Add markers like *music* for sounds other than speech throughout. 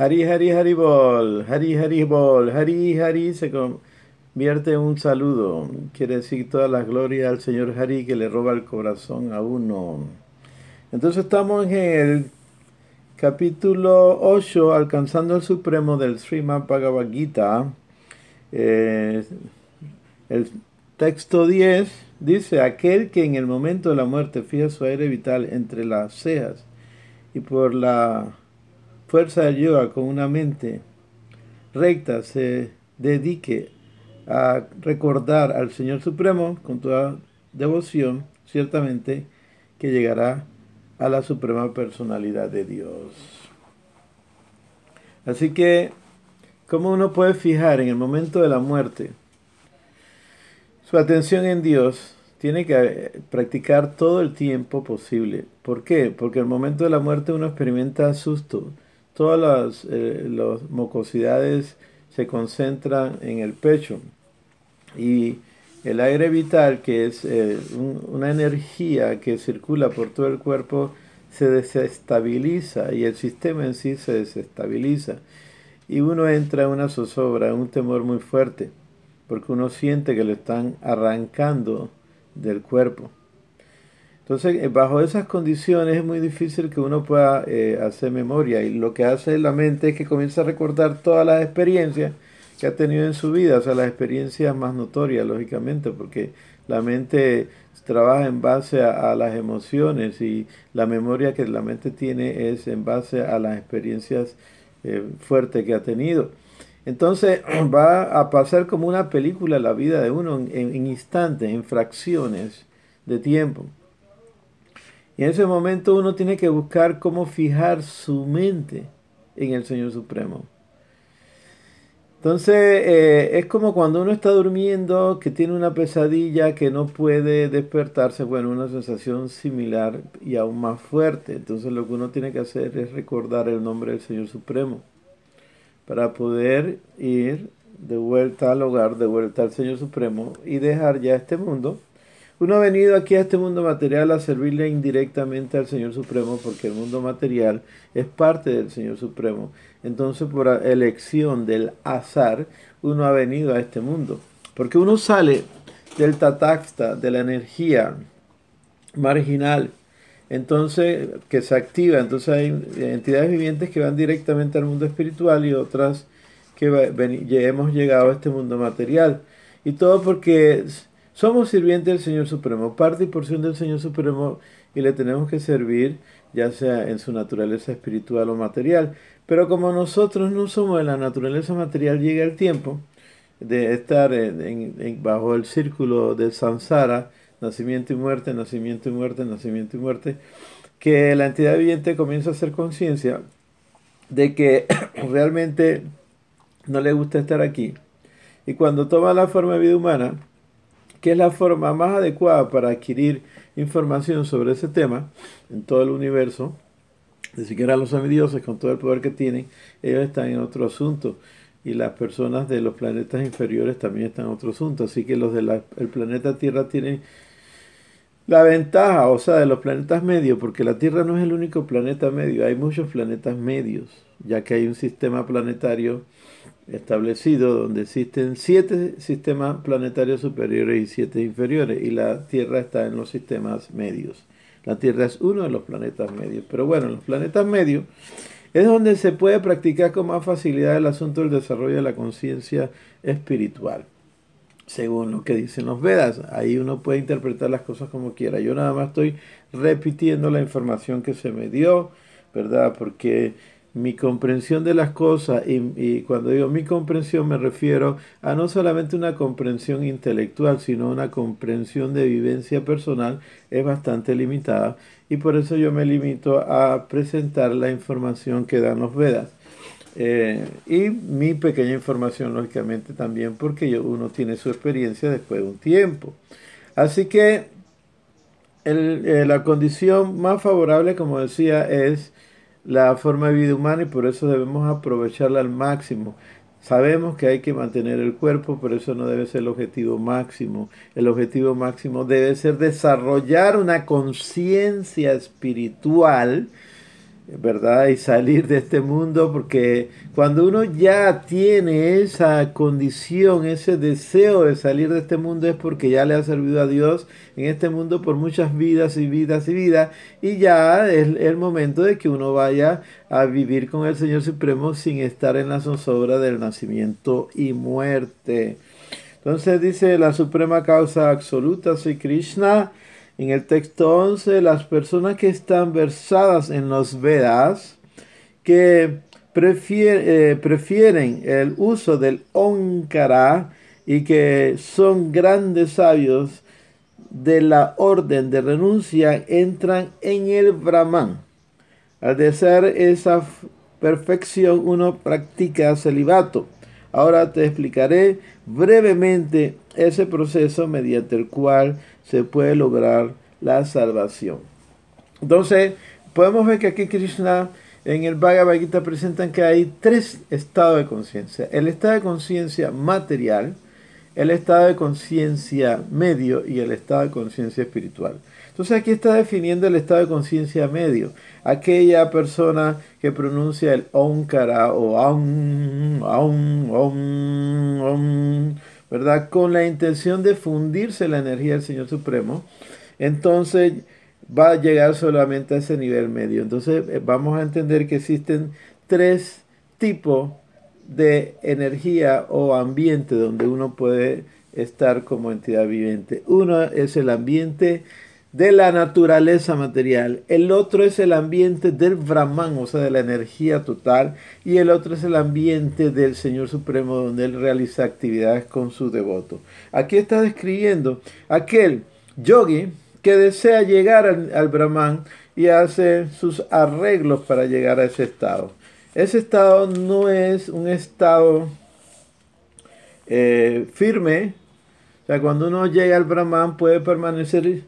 Hari Hari Haribol, Hari Haribol, Hari Hari se convierte en un saludo. Quiere decir toda la gloria al Señor Hari que le roba el corazón a uno. Entonces estamos en el capítulo 8, alcanzando el supremo del Srimad Bhagavad Gita. Eh, el texto 10 dice, aquel que en el momento de la muerte fija su aire vital entre las cejas y por la fuerza del yoga con una mente recta se dedique a recordar al Señor Supremo con toda devoción, ciertamente que llegará a la suprema personalidad de Dios. Así que, ¿cómo uno puede fijar en el momento de la muerte su atención en Dios? Tiene que practicar todo el tiempo posible. ¿Por qué? Porque el momento de la muerte uno experimenta susto. Todas las, eh, mucosidades se concentran en el pecho. Y el aire vital, que es eh, una energía que circula por todo el cuerpo, se desestabiliza y el sistema en sí se desestabiliza. Y uno entra en una zozobra, un temor muy fuerte, porque uno siente que le están arrancando del cuerpo. Entonces, eh, bajo esas condiciones es muy difícil que uno pueda eh, hacer memoria y lo que hace la mente es que comienza a recordar todas las experiencias que ha tenido en su vida, o sea, las experiencias más notorias, lógicamente, porque la mente trabaja en base a, las emociones y la memoria que la mente tiene es en base a las experiencias eh, fuertes que ha tenido. Entonces *clears throat* va a pasar como una película la vida de uno en, en instantes, en fracciones de tiempo. Y en ese momento uno tiene que buscar cómo fijar su mente en el Señor Supremo. Entonces, eh, es como cuando uno está durmiendo, que tiene una pesadilla, que no puede despertarse, bueno, una sensación similar y aún más fuerte. Entonces, lo que uno tiene que hacer es recordar el nombre del Señor Supremo para poder ir de vuelta al hogar, de vuelta al Señor Supremo y dejar ya este mundo. Uno ha venido aquí a este mundo material a servirle indirectamente al Señor Supremo porque el mundo material es parte del Señor Supremo entonces por elección del azar, uno ha venido a este mundo. Porque uno sale del tataxta, de la energía marginal, entonces que se activa. Entonces hay entidades vivientes que van directamente al mundo espiritual y otras que hemos llegado a este mundo material. Y todo porque somos sirvientes del Señor Supremo, parte y porción del Señor Supremo y le tenemos que servir ya sea en su naturaleza espiritual o material. Pero como nosotros no somos de la naturaleza material, llega el tiempo de estar bajo el círculo de samsara, nacimiento y muerte, nacimiento y muerte, nacimiento y muerte, que la entidad viviente comienza a hacer conciencia de que *clears throat* realmente no le gusta estar aquí. Y cuando toma la forma de vida humana, que es la forma más adecuada para adquirir información sobre ese tema en todo el universo, ni siquiera los semidioses con todo el poder que tienen, ellos están en otro asunto. Y las personas de los planetas inferiores también están en otro asunto. Así que los del planeta Tierra tienen la ventaja, o sea, de los planetas medios, porque la Tierra no es el único planeta medio, hay muchos planetas medios, ya que hay un sistema planetario establecido donde existen siete sistemas planetarios superiores y siete inferiores, y la Tierra está en los sistemas medios. La Tierra es uno de los planetas medios. Pero bueno, en los planetas medios es donde se puede practicar con más facilidad el asunto del desarrollo de la conciencia espiritual. Según lo que dicen los Vedas, ahí uno puede interpretar las cosas como quiera. Yo nada más estoy repitiendo la información que se me dio, ¿verdad? Porque mi comprensión de las cosas, y, cuando digo mi comprensión me refiero a no solamente una comprensión intelectual, sino una comprensión de vivencia personal, es bastante limitada y por eso yo me limito a presentar la información que dan los Vedas. Eh, y mi pequeña información, lógicamente, también porque uno tiene su experiencia después de un tiempo. Así que eh, la condición más favorable, como decía, es la forma de vida humana y por eso debemos aprovecharla al máximo. Sabemos que hay que mantener el cuerpo, pero eso no debe ser el objetivo máximo. El objetivo máximo debe ser desarrollar una conciencia espiritual ¿verdad? Y salir de este mundo, porque cuando uno ya tiene esa condición, ese deseo de salir de este mundo, es porque ya le ha servido a Dios en este mundo por muchas vidas y vidas y vidas, y ya es el momento de que uno vaya a vivir con el Señor Supremo sin estar en la zozobra del nacimiento y muerte. Entonces dice la suprema causa absoluta, soy Krishna, en el texto 11, las personas que están versadas en los Vedas, que eh, prefieren el uso del Onkara y que son grandes sabios de la orden de renuncia, entran en el Brahman. Al desear esa perfección, uno practica celibato. Ahora te explicaré brevemente ese proceso mediante el cual se puede lograr la salvación. Entonces, podemos ver que aquí Krishna en el Bhagavad Gita presentan que hay tres estados de conciencia. El estado de conciencia material, el estado de conciencia medio y el estado de conciencia espiritual. Entonces aquí está definiendo el estado de conciencia medio. Aquella persona que pronuncia el Omkara o Om, Om, Om, Om, ¿verdad? Con la intención de fundirse la energía del Señor Supremo, entonces va a llegar solamente a ese nivel medio. Entonces eh, vamos a entender que existen tres tipos de energía o ambiente donde uno puede estar como entidad viviente. Uno es el ambiente de la naturaleza material, el otro es el ambiente del Brahman, o sea, de la energía total, y el otro es el ambiente del Señor Supremo, donde Él realiza actividades con su devoto. Aquí está describiendo aquel yogi que desea llegar al, Brahman y hace sus arreglos para llegar a ese estado. Ese estado no es un estado eh, firme, o sea, cuando uno llega al Brahman puede permanecer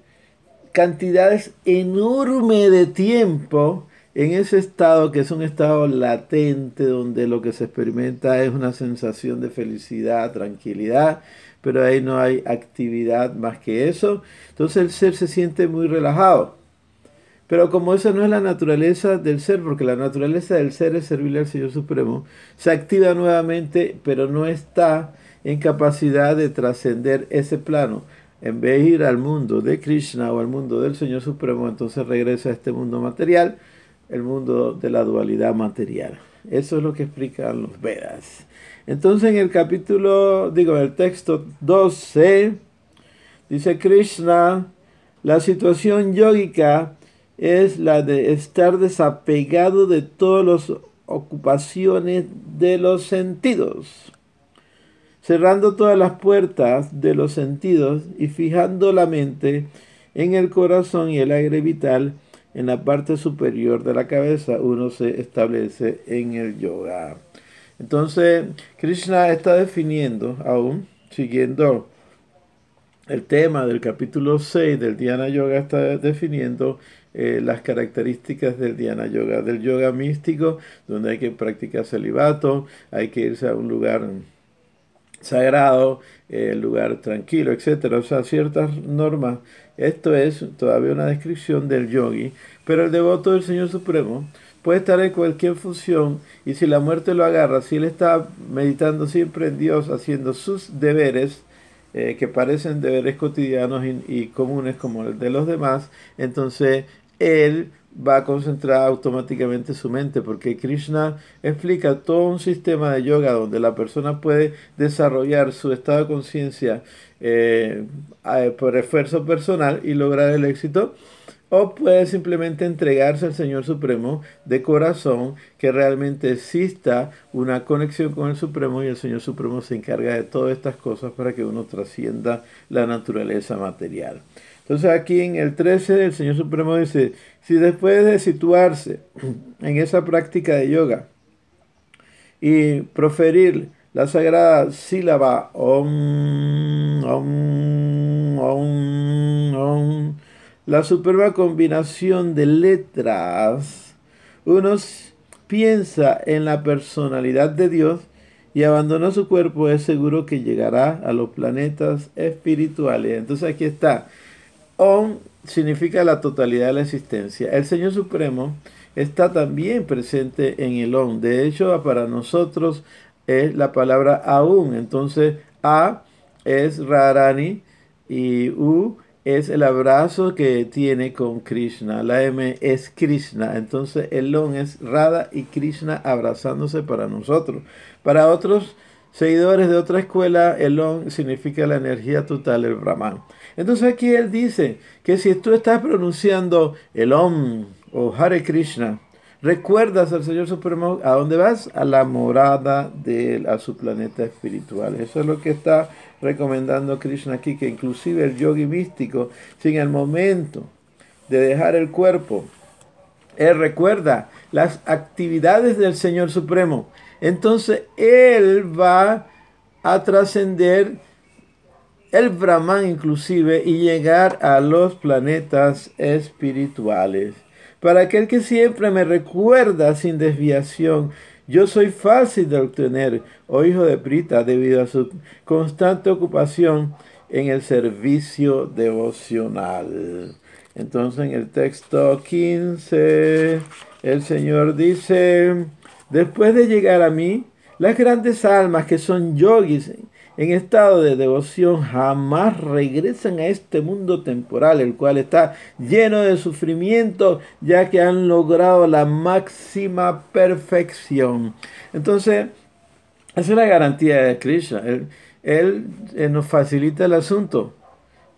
cantidades enormes de tiempo en ese estado que es un estado latente donde lo que se experimenta es una sensación de felicidad, tranquilidad, pero ahí no hay actividad más que eso. Entonces el ser se siente muy relajado. Pero como esa no es la naturaleza del ser, porque la naturaleza del ser es servirle al Señor Supremo, se activa nuevamente, pero no está en capacidad de trascender ese plano en vez de ir al mundo de Krishna o al mundo del Señor Supremo, entonces regresa a este mundo material, el mundo de la dualidad material. Eso es lo que explican los Vedas. Entonces en el capítulo, digo, el texto 12, dice Krishna, la situación yógica es la de estar desapegado de todas las ocupaciones de los sentidos cerrando todas las puertas de los sentidos y fijando la mente en el corazón y el aire vital en la parte superior de la cabeza, uno se establece en el yoga. Entonces, Krishna está definiendo aún, siguiendo el tema del capítulo 6 del Dhyana Yoga, está definiendo eh, las características del Dhyana Yoga, del yoga místico, donde hay que practicar celibato, hay que irse a un lugar sagrado, el lugar tranquilo, etcétera, o sea, ciertas normas. Esto es todavía una descripción del yogi, pero el devoto del Señor Supremo puede estar en cualquier función y si la muerte lo agarra, si él está meditando siempre en Dios, haciendo sus deberes, eh, que parecen deberes cotidianos y, y comunes como el de los demás, entonces él va a concentrar automáticamente su mente, porque Krishna explica todo un sistema de yoga donde la persona puede desarrollar su estado de conciencia eh, por esfuerzo personal y lograr el éxito, o puede simplemente entregarse al Señor Supremo de corazón, que realmente exista una conexión con el Supremo y el Señor Supremo se encarga de todas estas cosas para que uno trascienda la naturaleza material. Entonces aquí en el 13 el Señor Supremo dice, si después de situarse *clears throat* en esa práctica de yoga y proferir la sagrada sílaba om, om, om, om, la superba combinación de letras, uno piensa en la personalidad de Dios y abandona su cuerpo, es seguro que llegará a los planetas espirituales. Entonces aquí está Om significa la totalidad de la existencia. El Señor Supremo está también presente en el on. De hecho, para nosotros es la palabra aún. Entonces, A es Rarani y U es el abrazo que tiene con Krishna. La M es Krishna. Entonces el on es Radha y Krishna abrazándose para nosotros. Para otros seguidores de otra escuela, el on significa la energía total, el Brahman. Entonces aquí él dice que si tú estás pronunciando el om o Hare Krishna, recuerdas al Señor Supremo, ¿a dónde vas? A la morada de él, a su planeta espiritual. Eso es lo que está recomendando Krishna aquí, que inclusive el yogi místico, sin el momento de dejar el cuerpo, él recuerda las actividades del Señor Supremo. Entonces él va a trascender el Brahman inclusive y llegar a los planetas espirituales. Para aquel que siempre me recuerda sin desviación, yo soy fácil de obtener, oh hijo de Prita, debido a su constante ocupación en el servicio devocional. Entonces en el texto 15, el Señor dice, después de llegar a mí, las grandes almas que son yogis en estado de devoción jamás regresan a este mundo temporal, el cual está lleno de sufrimiento, ya que han logrado la máxima perfección. Entonces, esa es la garantía de Krishna. Él, él nos facilita el asunto.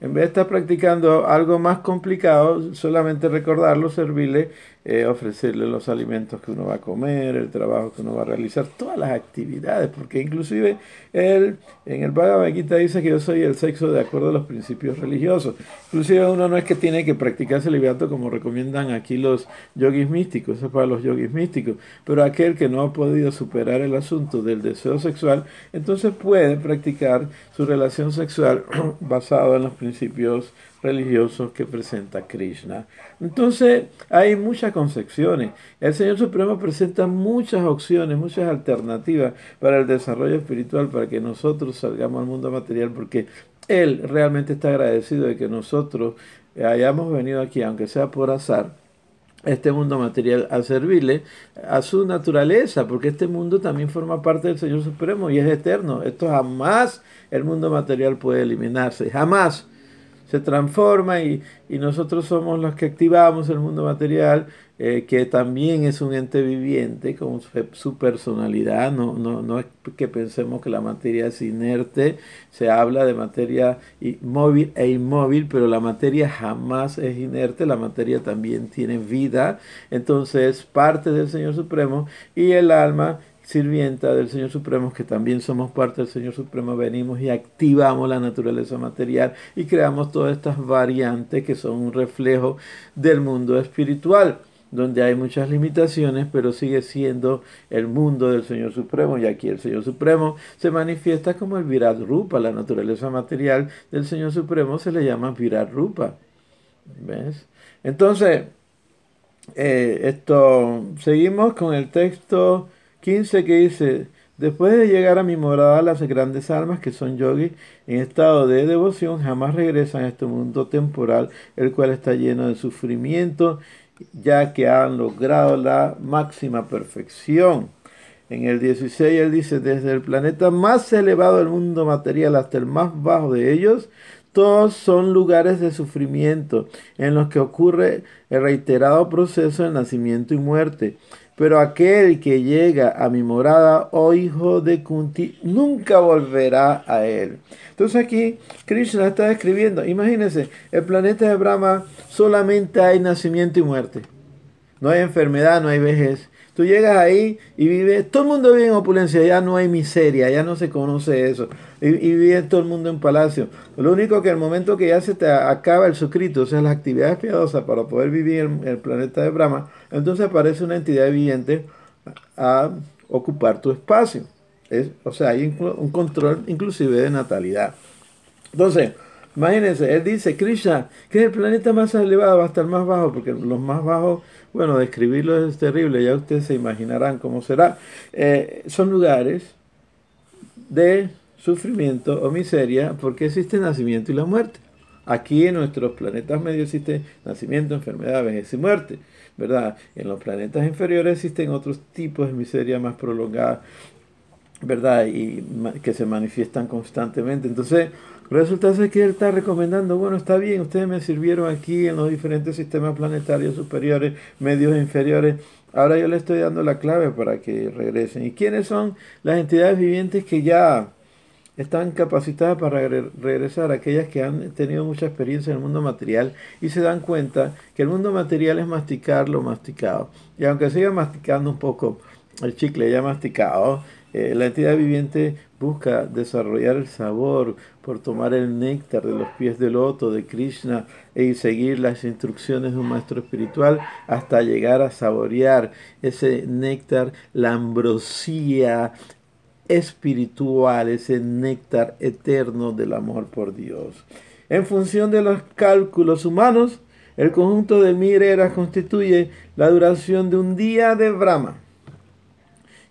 En vez de estar practicando algo más complicado, solamente recordarlo, servirle eh, ofrecerle los alimentos que uno va a comer, el trabajo que uno va a realizar, todas las actividades, porque inclusive él en el Bhagavad Gita dice que yo soy el sexo de acuerdo a los principios religiosos. Inclusive uno no es que tiene que practicar celibato como recomiendan aquí los yogis místicos, eso es para los yogis místicos, pero aquel que no ha podido superar el asunto del deseo sexual, entonces puede practicar su relación sexual *clears throat* basado en los principios religiosos que presenta Krishna. Entonces hay muchas concepciones. El Señor Supremo presenta muchas opciones, muchas alternativas para el desarrollo espiritual, para que nosotros salgamos al mundo material, porque Él realmente está agradecido de que nosotros hayamos venido aquí, aunque sea por azar, este mundo material a servirle a su naturaleza, porque este mundo también forma parte del Señor Supremo y es eterno. Esto jamás el mundo material puede eliminarse, jamás se transforma y, nosotros somos los que activamos el mundo material, eh, que también es un ente viviente con su, personalidad. No, no, no, es que pensemos que la materia es inerte, se habla de materia móvil e inmóvil, pero la materia jamás es inerte, la materia también tiene vida, entonces parte del Señor Supremo y el alma sirvienta del Señor Supremo, que también somos parte del Señor Supremo, venimos y activamos la naturaleza material y creamos todas estas variantes que son un reflejo del mundo espiritual donde hay muchas limitaciones, pero sigue siendo el mundo del Señor Supremo. Y aquí el Señor Supremo se manifiesta como el Virat Rupa, la naturaleza material del Señor Supremo se le llama Virat Rupa. ¿Ves? Entonces, eh, esto, seguimos con el texto 15 que dice, después de llegar a mi morada las grandes almas que son yogis en estado de devoción jamás regresan a este mundo temporal, el cual está lleno de sufrimiento, ya que han logrado la máxima perfección. En el 16 él dice, desde el planeta más elevado del mundo material hasta el más bajo de ellos, todos son lugares de sufrimiento en los que ocurre el reiterado proceso de nacimiento y muerte. Pero aquel que llega a mi morada, oh hijo de Kunti, nunca volverá a él. Entonces aquí Krishna está describiendo, imagínense, el planeta de Brahma solamente hay nacimiento y muerte. No hay enfermedad, no hay vejez. Tú llegas ahí y vives, todo el mundo vive en opulencia, ya no hay miseria, ya no se conoce eso. Y, vive todo el mundo en palacio. Lo único que el momento que ya se te acaba el suscrito, o sea, las actividades piadosas para poder vivir en el planeta de Brahma, entonces aparece una entidad viviente a ocupar tu espacio. Es, o sea, hay un control inclusive de natalidad. Entonces, imagínense, él dice, Krishna, que el planeta más elevado, va a estar más bajo, porque los más bajos bueno, describirlo es terrible, ya ustedes se imaginarán cómo será. Eh, son lugares de sufrimiento o miseria porque existe nacimiento y la muerte. Aquí en nuestros planetas medios existe nacimiento, enfermedad, vejez y muerte. ¿Verdad? En los planetas inferiores existen otros tipos de miseria más prolongada, ¿verdad? Y que se manifiestan constantemente. Entonces, resulta ser que él está recomendando, bueno, está bien, ustedes me sirvieron aquí en los diferentes sistemas planetarios superiores, medios inferiores. Ahora yo le estoy dando la clave para que regresen. ¿Y quiénes son las entidades vivientes que ya están capacitadas para regresar aquellas que han tenido mucha experiencia en el mundo material y se dan cuenta que el mundo material es masticar lo masticado. Y aunque siga masticando un poco el chicle ya masticado, eh, la entidad viviente busca desarrollar el sabor por tomar el néctar de los pies del loto de Krishna y seguir las instrucciones de un maestro espiritual hasta llegar a saborear ese néctar, la ambrosía, espiritual, ese néctar eterno del amor por Dios. En función de los cálculos humanos, el conjunto de mil eras constituye la duración de un día de Brahma.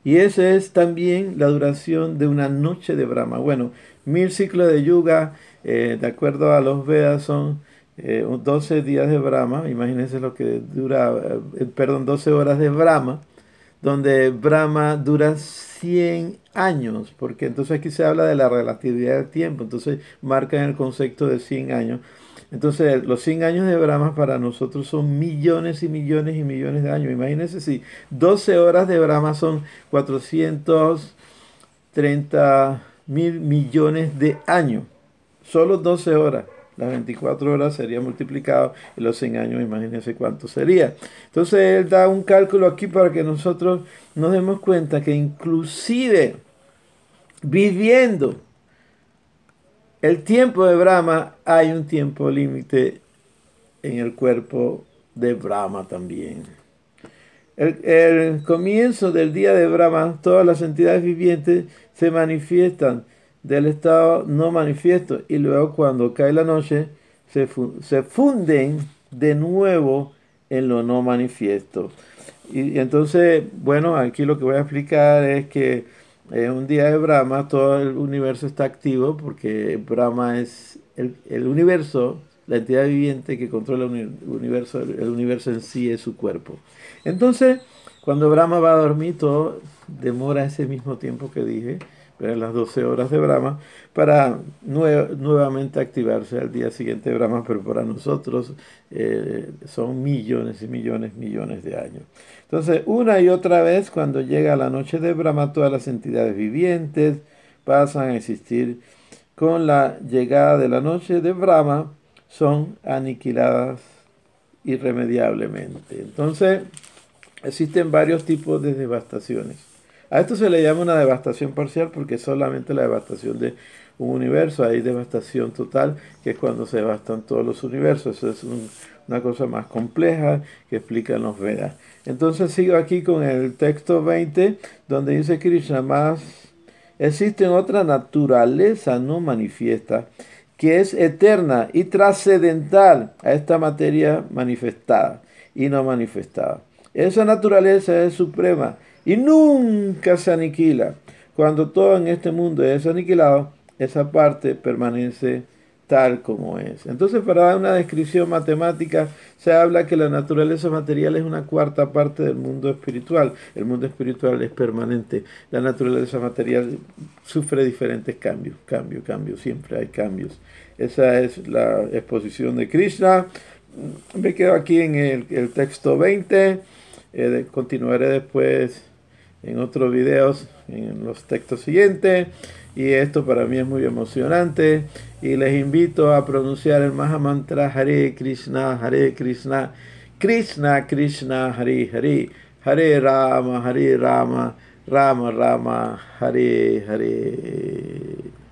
Y esa es también la duración de una noche de Brahma. Bueno, mil ciclos de yuga, eh, de acuerdo a los Vedas, son 12 eh, días de Brahma. Imagínense lo que dura, eh, perdón, 12 horas de Brahma, donde Brahma dura 100 años, porque entonces aquí se habla de la relatividad del tiempo, entonces marcan el concepto de 100 años. Entonces, los 100 años de Brahma para nosotros son millones y millones y millones de años. Imagínense si 12 horas de Brahma son 430 mil millones de años. Solo 12 horas. Las 24 horas sería multiplicado y los 100 años, imagínense cuánto sería. Entonces él da un cálculo aquí para que nosotros nos demos cuenta que inclusive viviendo el tiempo de Brahma, hay un tiempo límite en el cuerpo de Brahma también. El, el, comienzo del día de Brahma, todas las entidades vivientes se manifiestan del estado no manifiesto y luego cuando cae la noche se, se funden de nuevo en lo no manifiesto. Y, entonces, bueno, aquí lo que voy a explicar es que en un día de Brahma todo el universo está activo porque Brahma es el, el universo, la entidad viviente que controla el universo, el universo en sí es su cuerpo. Entonces, cuando Brahma va a dormir, todo demora ese mismo tiempo que dije las 12 horas de Brahma, para nuevamente activarse al día siguiente Brahma, pero para nosotros eh, son millones y millones, millones de años. Entonces, una y otra vez, cuando llega la noche de Brahma, todas las entidades vivientes pasan a existir. Con la llegada de la noche de Brahma, son aniquiladas irremediablemente. Entonces, existen varios tipos de devastaciones. A esto se le llama una devastación parcial porque es solamente la devastación de un universo. Hay devastación total, que es cuando se devastan todos los universos. Eso es una cosa más compleja que explican los Vedas. Entonces sigo aquí con el texto 20, donde dice Krishna, más existe otra naturaleza no manifiesta, que es eterna y trascendental a esta materia manifestada y no manifestada. Esa naturaleza es suprema y nunca se aniquila. Cuando todo en este mundo es aniquilado, esa parte permanece tal como es. Entonces, para dar una descripción matemática, se habla que la naturaleza material es una cuarta parte del mundo espiritual. El mundo espiritual es permanente. La naturaleza material sufre diferentes cambios, cambio, cambio, siempre hay cambios. Esa es la exposición de Krishna. Me quedo aquí en el, texto 20. Eh, continuaré después en otros videos, en los textos siguientes. Y esto para mí es muy emocionante. Y les invito a pronunciar el Mahamantra Hare Krishna, Hare Krishna, Krishna Krishna, Hare Hare, Hare Rama, Hare Rama, Rama Rama, Hare Hare.